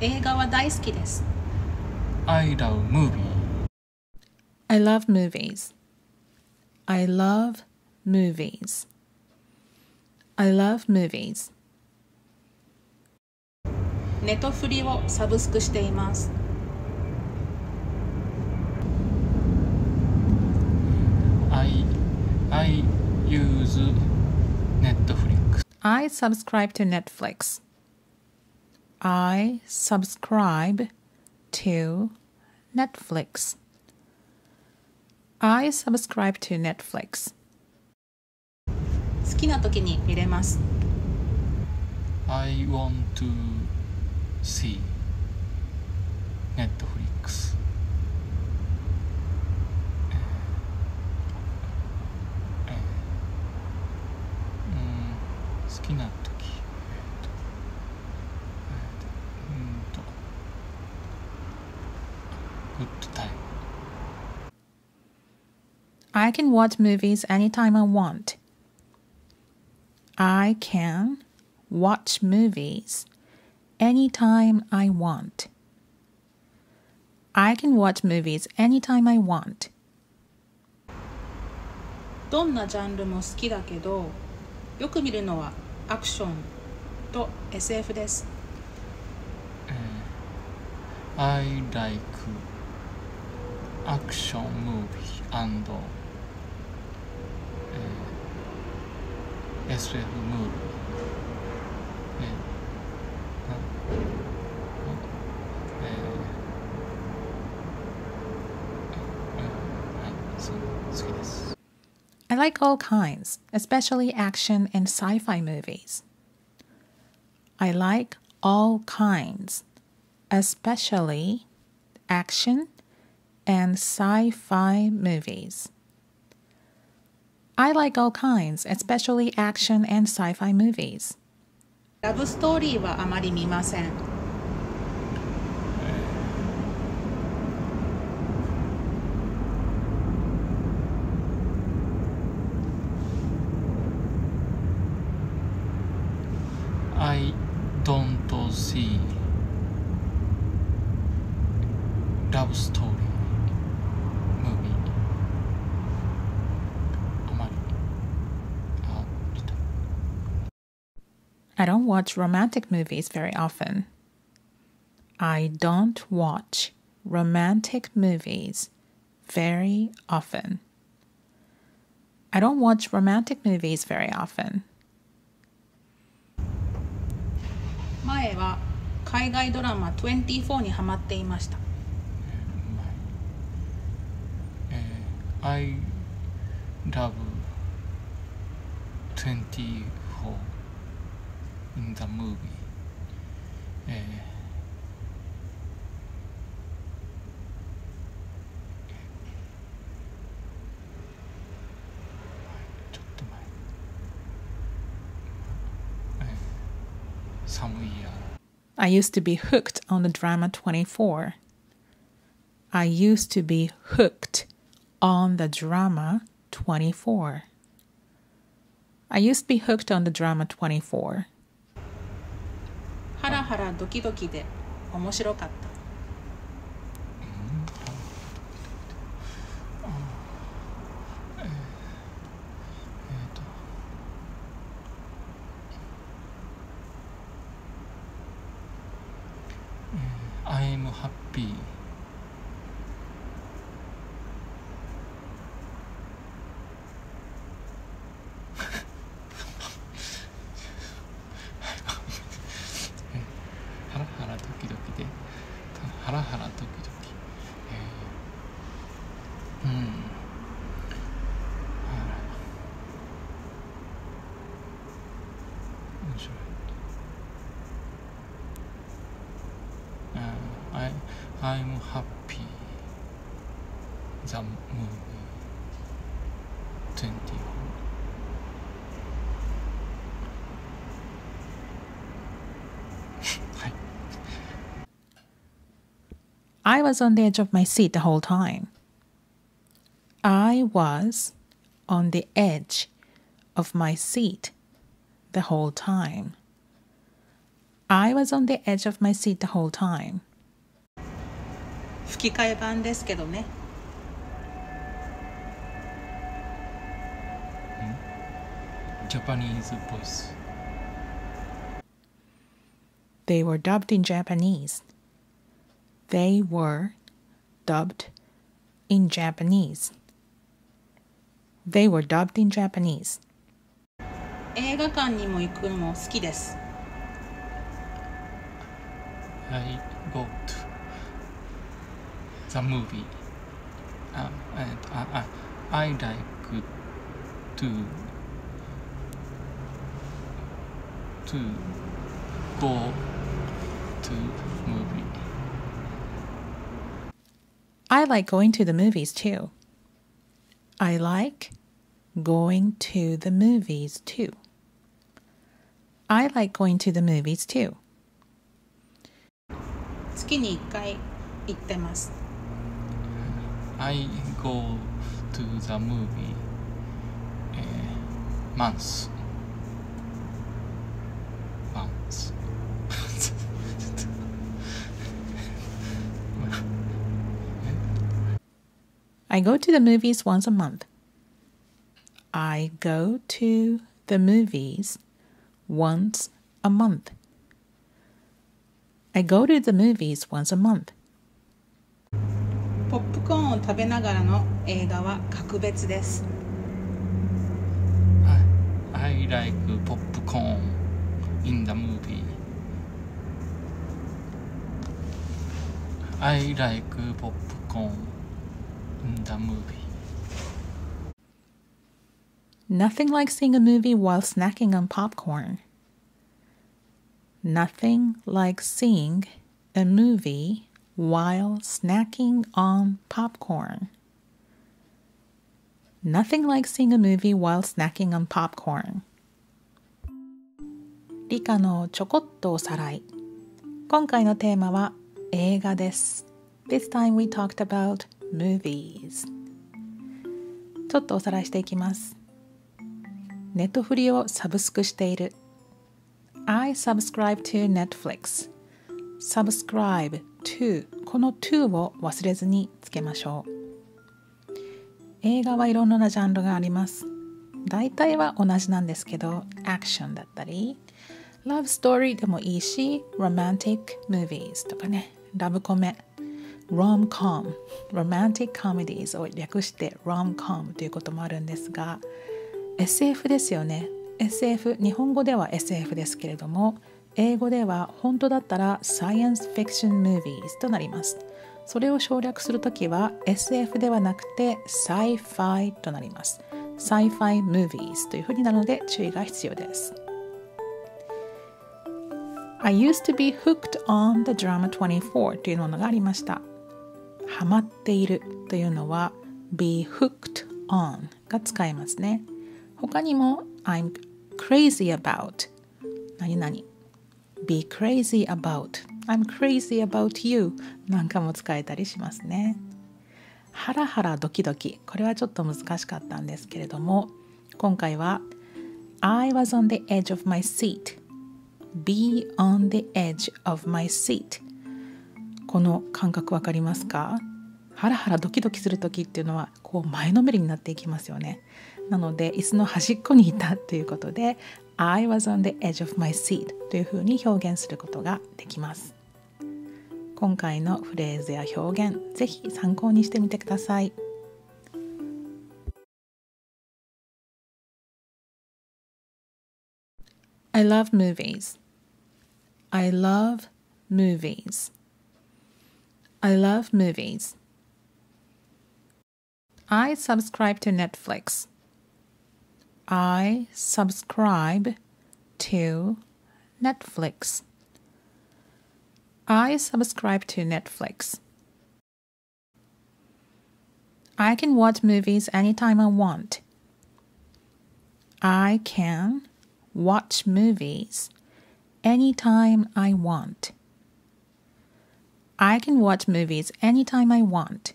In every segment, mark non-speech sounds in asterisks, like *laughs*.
映画は大好きです I love movie I love movies. I love movies. I love movies. ネトフリをサブスクしています I I use Netflix I subscribe to Netflix. I subscribe to Netflix. I subscribe to Netflix. 好きな時に見れます I want to see Netflix I can watch movies anytime I want. I can watch movies anytime I want. I can watch movies anytime I want. どんなジャンルも好きだけどよく見るのはアクションと SF です I like action movie and yesterday the moon. I like all kinds, especially action and sci fi movies. I like all kinds, especially action and sci fi movies. I like all kinds, especially action and sci fi movies. ラブストーリーはあまり見ません I don't watch romantic movies very often. I don't watch romantic movies very often. I don't watch romantic movies very often. 前は海外ドラマ24にハマっていましたえー I love 24 in the movie. Uh, I used to be hooked on the drama 24. I used to be hooked on the drama 24. I used to be hooked on the drama 24. ハラドキドキで面白かった。I'm happy. The movie twenty four. I was on the edge of my seat the whole time. I was on the edge of my seat the whole time. I was on the edge of my seat the whole time. 吹き替え版ですけどねジャパニーズボイス They were dubbed in Japanese. They were dubbed in Japanese. They were dubbed in Japanese. 映画館にも行くのも好きです I go to the movie um, and uh, uh, I like to to go to movie I like going to the movies too. I like going to the movies too. I like going to the movies too. 月に1回行ってます I go to the movie uh, months months *laughs* I go to the movies once a month. I go to the movies once a month. I go to the movies once a month. 食べながらの映画は格別です I, I like popcorn in the movie I like popcorn in the movie Nothing like seeing a movie while snacking on popcorn. Nothing like seeing a movie while snacking on popcorn. Nothing like seeing a movie while snacking on popcorn. 理科のちょこっとおさらい。今回のテーマは映画です。This time we talked about movies. ちょっとおさらいしていきます。ネットフリをサブスクしている。I subscribe to Netflix. subscribe to この to を忘れずにつけましょう。映画はいろんなジャンルがあります。大体は同じなんですけど、アクションだったり、ラブストーリーでもいいし、romantic movies とかね、ラブコメ、rom-com、romantic comedies を略して rom-com ということもあるんですが、SF ですよね SF 日本語では SF ですけれども英語では本当だったら Science Fiction Movies となりますそれを省略するときは SF ではなくて Sci-Fi となります Sci-Fi Movies というふうになるので注意が必要です I used to be hooked on the drama 24というものがありましたハマっているというのは be hooked on が使えますね他にも I'm crazy about 何々 be crazy about. I'm crazy about you. なんかも使えたりしますね。ハラハラドキドキ。これはちょっと難しかったんですけれども。今回は I was on the edge of my seat. Be on the edge of my seat. この感覚わかりますか？ハラハラドキドキする時っていうのはこう前のめりになっていきますよね。なので椅子の端っこにいたということで I was on the edge of my seat というふうに表現することができます今回のフレーズや表現ぜひ参考にしてみてください I love movies I love movies I love movies I subscribe to Netflix I subscribe to Netflix. I subscribe to Netflix. I can watch movies anytime I want. I can watch movies anytime I want. I can watch movies anytime I want.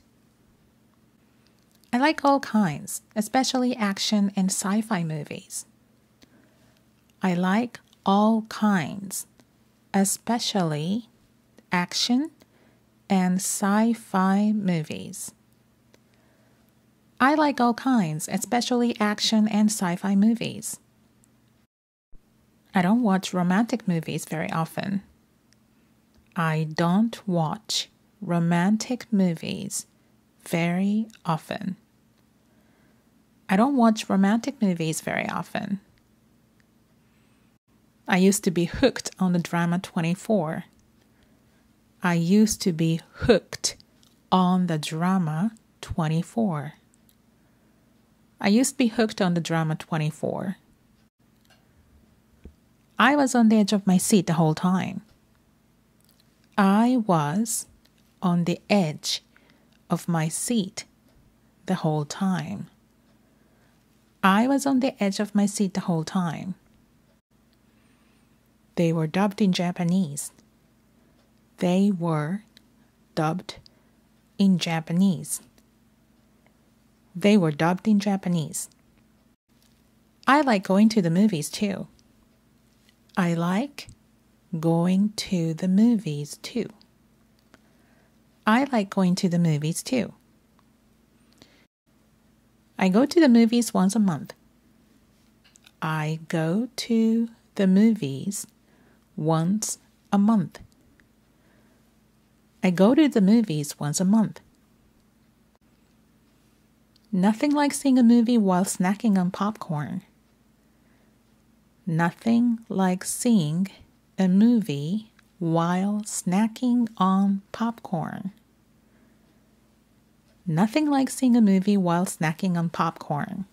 I like all kinds, especially action and sci fi movies. I like all kinds, especially action and sci fi movies. I like all kinds, especially action and sci fi movies. I don't watch romantic movies very often. I don't watch romantic movies very often. I don't watch romantic movies very often. I used to be hooked on the drama 24. I used to be hooked on the drama 24. I used to be hooked on the drama 24. I was on the edge of my seat the whole time. I was on the edge of my seat the whole time. I was on the edge of my seat the whole time. They were dubbed in Japanese. They were dubbed in Japanese. They were dubbed in Japanese. I like going to the movies too. I like going to the movies too. I like going to the movies too. I go to the movies once a month. I go to the movies once a month. I go to the movies once a month. Nothing like seeing a movie while snacking on popcorn. Nothing like seeing a movie while snacking on popcorn. Nothing like seeing a movie while snacking on popcorn.